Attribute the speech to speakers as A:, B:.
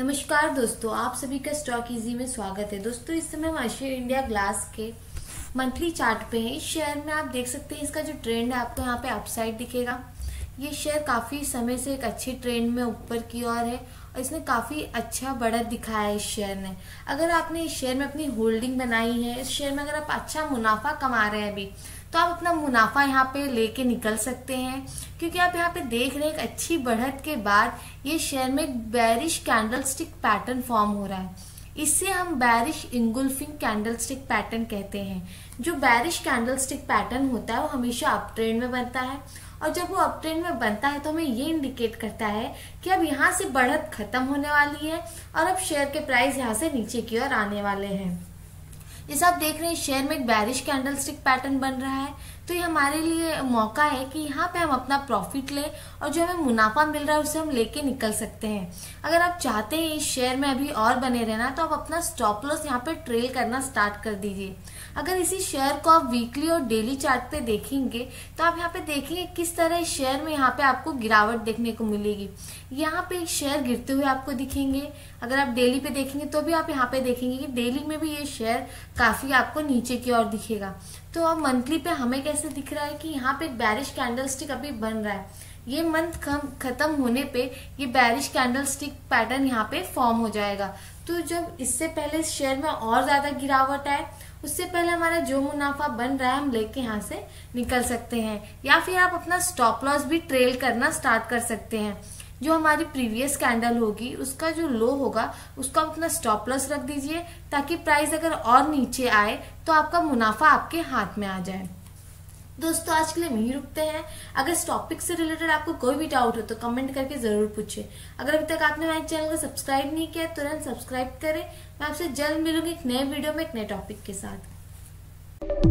A: नमस्कार दोस्तों, आप सभी का स्टॉक इजी में स्वागत है। दोस्तों, इस समय हम एशिया इंडिया ग्लास के मंथली चार्ट पे हैं। इस शेयर में आप देख सकते हैं, इसका जो ट्रेंड है, आपको यहाँ पे अपसाइड दिखेगा। ये शेयर काफ़ी समय से एक अच्छी ट्रेंड में ऊपर की ओर है और इसने काफ़ी अच्छा बढ़त दिखाया है इस शेयर ने। अगर आपने इस शेयर में अपनी होल्डिंग बनाई है, इस शेयर में अगर आप अच्छा मुनाफा कमा रहे हैं अभी तो आप अपना मुनाफा यहाँ पे लेके निकल सकते हैं। क्योंकि आप यहाँ पे देख रहे हैं एक अच्छी बढ़त के बाद ये शेयर में bearish candlestick pattern form हो रहा है। इससे हम bearish engulfing candlestick pattern कहते हैं। जो बैरिश कैंडल स्टिक पैटर्न होता है, वो हमेशा अप ट्रेंड में बनता है। और जब वो अप ट्रेंड में बनता है तो हमें ये इंडिकेट करता है कि अब यहाँ से बढ़त खत्म होने वाली है और अब शेयर के प्राइस यहाँ से नीचे की ओर आने वाले हैं। जैसे आप देख रहे हैं शेयर में एक बैरिश कैंडल स्टिक पैटर्न बन रहा है। तो ये हमारे लिए मौका है कि यहाँ पे हम अपना प्रॉफिट लें और जो हमें मुनाफा मिल रहा है उसे हम लेके निकल सकते हैं। अगर आप चाहते हैं इस शेयर में अभी और बने रहना तो आप अपना स्टॉप लॉस यहाँ पे ट्रेल करना स्टार्ट कर दीजिए। अगर इसी शेयर को आप वीकली और डेली चार्ट पे देखेंगे तो आप यहाँ पे देखेंगे किस तरह इस शेयर में यहाँ पे आपको गिरावट देखने को मिलेगी। यहाँ पे शेयर गिरते हुए आपको दिखेंगे। अगर आप डेली पे देखेंगे तो भी आप यहाँ पे देखेंगे कि डेली में भी ये शेयर काफ़ी आपको नीचे की ओर दिखेगा। तो अब मंथली पे हमें कैसे दिख रहा है कि यहाँ पे एक बैरिश कैंडल स्टिक अभी बन रहा है। ये मंथ खत्म होने पे ये बैरिश कैंडल स्टिक पैटर्न यहाँ पे फॉर्म हो जाएगा। तो जब इससे पहले शेयर में और ज़्यादा गिरावट आए, उससे पहले हमारा जो मुनाफा बन रहा है, हम लेके यहाँ से निकल सकते हैं। या फिर आप अपना स्टॉप लॉस भी ट्रेल करना स्टार्ट कर सकते हैं। जो हमारी प्रीवियस कैंडल होगी, उसका जो लो होगा, उसका अपना स्टॉप लॉस रख दीजिए, ताकि प्राइस अगर और नीचे आए तो आपका मुनाफा आपके हाथ में आ जाए। दोस्तों, आज के लिए वहीं रुकते हैं। अगर इस टॉपिक से रिलेटेड आपको कोई भी डाउट हो तो कमेंट करके ज़रूर पूछे अगर अभी तक आपने हमारे चैनल को सब्सक्राइब नहीं किया तुरंत सब्सक्राइब करें। मैं आपसे जल्द मिलूँगी एक नए वीडियो में एक नए टॉपिक के साथ।